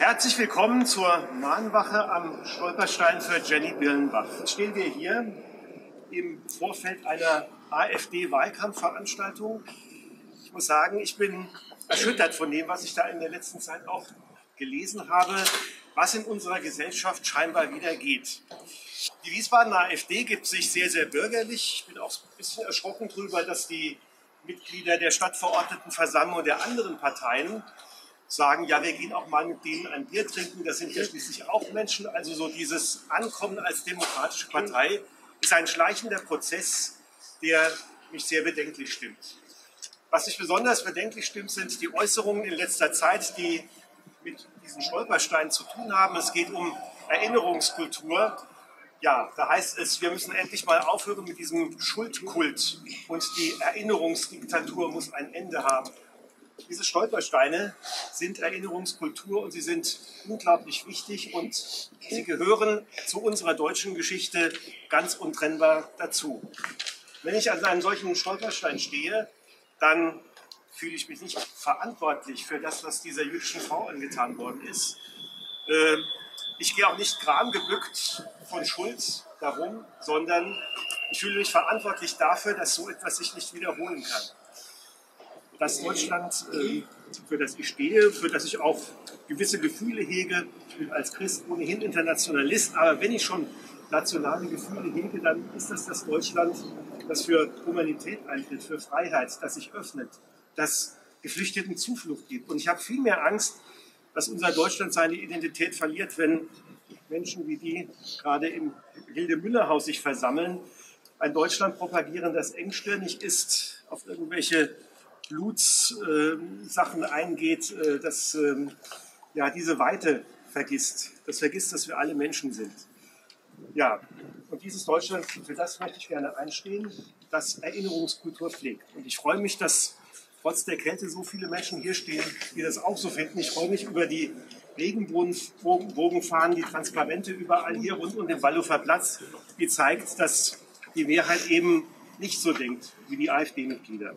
Herzlich willkommen zur Mahnwache am Stolperstein für Jenny Birnbach. Jetzt stehen wir hier im Vorfeld einer AfD-Wahlkampfveranstaltung. Ich muss sagen, ich bin erschüttert von dem, was ich da in der letzten Zeit auch gelesen habe, was in unserer Gesellschaft scheinbar wieder geht. Die Wiesbadener AfD gibt sich sehr, sehr bürgerlich. Ich bin auch ein bisschen erschrocken darüber, dass die Mitglieder der Stadtverordnetenversammlung der anderen Parteien sagen, ja, wir gehen auch mal mit denen ein Bier trinken, das sind ja schließlich auch Menschen. Also so dieses Ankommen als demokratische Partei ist ein schleichender Prozess, der mich sehr bedenklich stimmt. Was mich besonders bedenklich stimmt, sind die Äußerungen in letzter Zeit, die mit diesen Stolpersteinen zu tun haben. Es geht um Erinnerungskultur. Ja, da heißt es, wir müssen endlich mal aufhören mit diesem Schuldkult und die Erinnerungsdiktatur muss ein Ende haben. Diese Stolpersteine sind Erinnerungskultur und sie sind unglaublich wichtig und sie gehören zu unserer deutschen Geschichte ganz untrennbar dazu. Wenn ich an einem solchen Stolperstein stehe, dann fühle ich mich nicht verantwortlich für das, was dieser jüdischen Frau angetan worden ist. Ähm, ich gehe auch nicht gramgebückt von Schuld darum, sondern ich fühle mich verantwortlich dafür, dass so etwas sich nicht wiederholen kann das Deutschland, äh, für das ich stehe, für das ich auch gewisse Gefühle hege. Ich bin als Christ ohnehin Internationalist, aber wenn ich schon nationale Gefühle hege, dann ist das das Deutschland, das für Humanität eintritt, für Freiheit, das sich öffnet, das Geflüchteten Zuflucht gibt. Und ich habe viel mehr Angst, dass unser Deutschland seine Identität verliert, wenn Menschen wie die gerade im Hilde Müller Haus sich versammeln, ein Deutschland propagieren, das engstirnig ist, auf irgendwelche Blutssachen äh, eingeht, äh, dass äh, ja, diese Weite vergisst. Das vergisst, dass wir alle Menschen sind. Ja, und dieses Deutschland, für das möchte ich gerne einstehen, das Erinnerungskultur pflegt. Und ich freue mich, dass trotz der Kälte so viele Menschen hier stehen, die das auch so finden. Ich freue mich über die Regenbogenfahren, die Transparente überall hier rund um den Wallofer Platz, die zeigt, dass die Mehrheit eben nicht so denkt wie die AfD-Mitglieder.